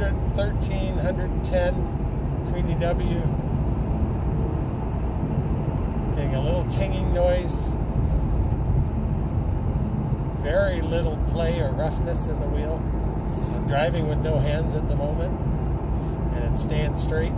1310 Queenie W. Getting a little tinging noise. Very little play or roughness in the wheel. I'm driving with no hands at the moment and it's staying straight.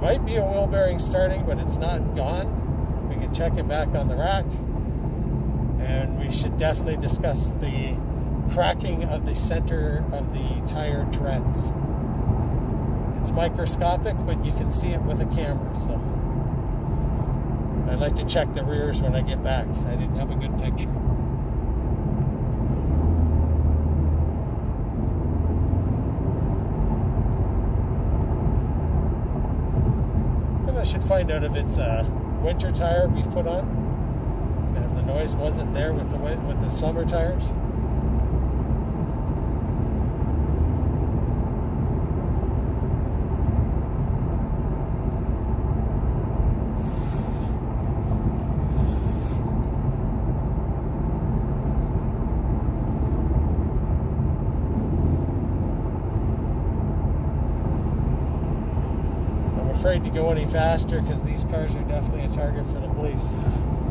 Might be a wheel bearing starting, but it's not gone. We can check it back on the rack. And we should definitely discuss the cracking of the center of the tire treads. It's microscopic, but you can see it with a camera, so I'd like to check the rears when I get back. I didn't have a good picture. Should find out if it's a winter tire we put on, and if the noise wasn't there with the with the summer tires. Afraid to go any faster because these cars are definitely a target for the police.